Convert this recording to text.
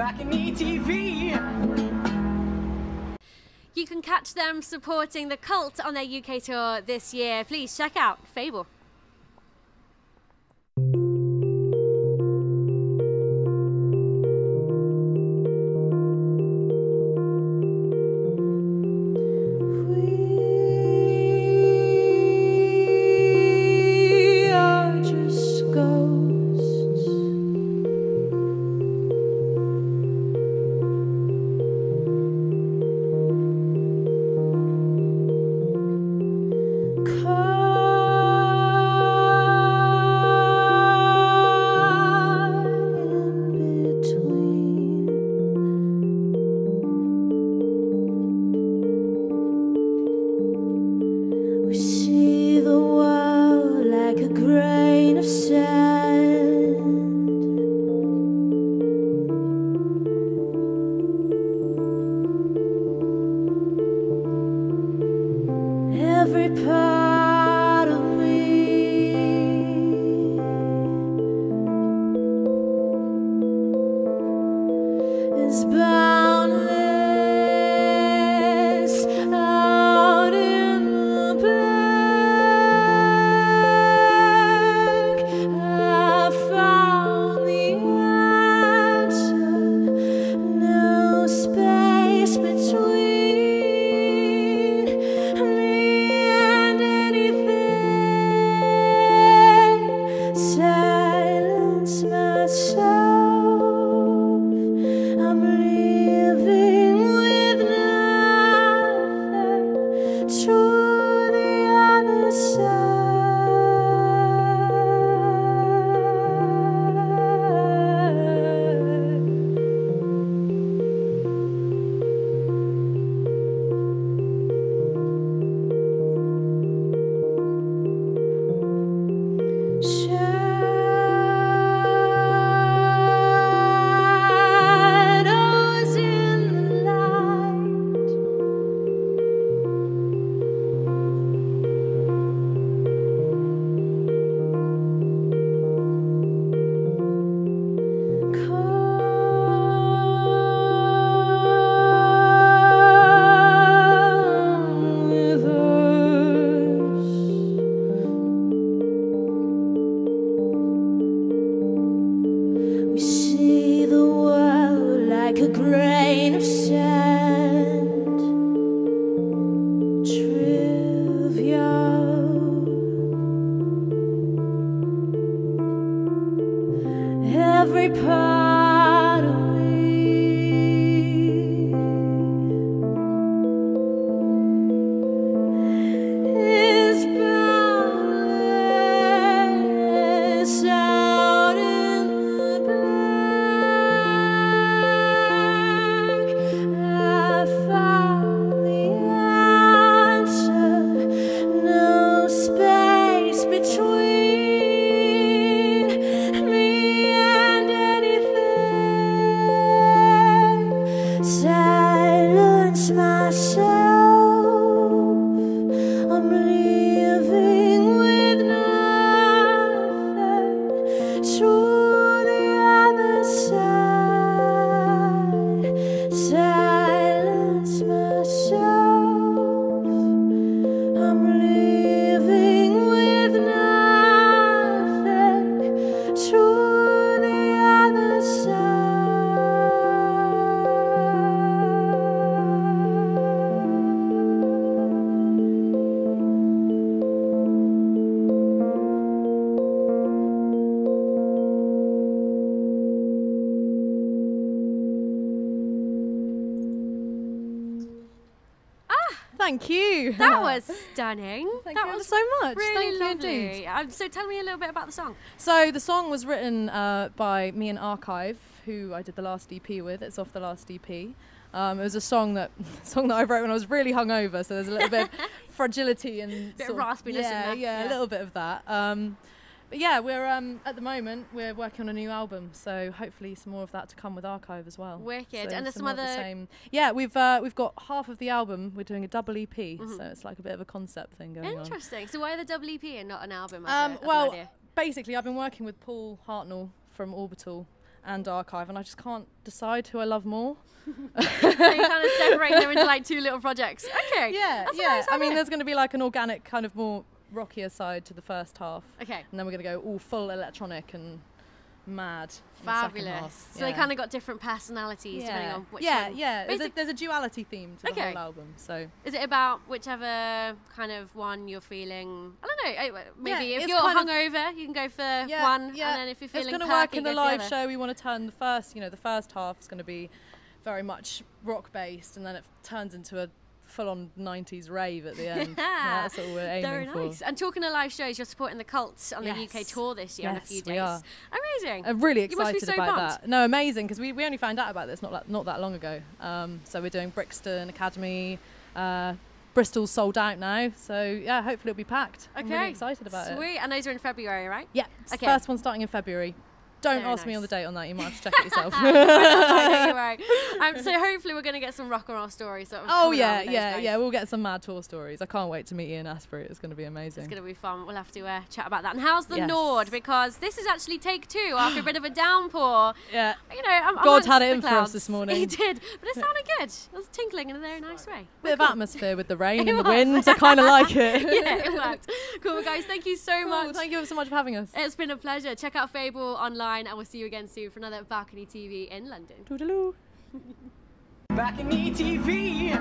back in ETV. You can catch them supporting the cult on their UK tour this year. Please check out Fable. Like a grain of sand. Every part myself. Thank you. That was stunning. Thank that you was so much. Really Thank you lovely. indeed. Um, so tell me a little bit about the song. So the song was written uh, by me and Archive, who I did the last EP with. It's off the last EP. Um, it was a song that song that I wrote when I was really hungover, so there's a little bit of fragility and Bit of sort raspiness in yeah, there, yeah, yeah. a little bit of that. Um, but yeah, we're um, at the moment we're working on a new album, so hopefully some more of that to come with Archive as well. Wicked. So and there's some of the other. same. Yeah, we've uh, we've got half of the album. We're doing a double EP, Mhm. so it's like a bit of a concept thing going on. Interesting. So why the double EP and not an album? Um, well, basically, I've been working with Paul Hartnoll from Orbital, and Archive, and I just can't decide who I love more. so you kind of separate them into like two little projects. Okay. Yeah, yeah. nice I mean, there's going to be like an organic, kind of more rockier side to the first half, Okay. and then we're going to go all full electronic and mad. the Fabulous. half. So they kind of got different personalities depending yeah, on which yeah, one. yeah. There's a, there's a duality theme to the Okay. whole album. So Is it about whichever kind of one you're feeling? I don't know. eh, Maybe Yeah, if you're hungover, you can go for yeah, one, yeah. and then if you're feeling it's going to work in the live other. show. We want to turn the first, you know, the first half is going to be very much rock based, and then it turns into a full-on 90s rave at the end. Yeah. That's what we're aiming Very for. nice. And talking of live shows, you're supporting the Cults on the UK tour this year in a Yes, few we days. are. Amazing. I'm really You must be excited so about pumped. that. No, amazing because we, we only found out about this not that, not that long ago. Um, so we're doing Brixton Academy. Uh, Bristol's sold out now, so yeah, hopefully it'll be packed. Okay. I'm really excited about it. Sweet. And those are in February, right? Yeah, Okay. first one starting in February. Don't Very ask me on the date on that. You might have to check it yourself. Right. Um, so hopefully we're going to get some rock and roll stories. Sort of oh yeah, along with those yeah, guys. yeah. We'll get some mad tour stories. I can't wait to meet Ian Astbury. It's going to be amazing. It's going to be fun. We'll have to uh, chat about that. And how's the Yes. Nord? Because this is actually take two after a bit of a downpour. yeah, You know, I'm, God had it in for us this morning. He did, but it sounded good. It was tinkling in a very nice way. bit of atmosphere with the rain and the wind. I kind of like it. yeah, it worked. Cool, guys. Thank you so Cool, much. Thank you so much for having us. It's been a pleasure. Check out Fable online, and we'll see you again soon for another Balcony TV in London. Toodaloo. Back in ETV.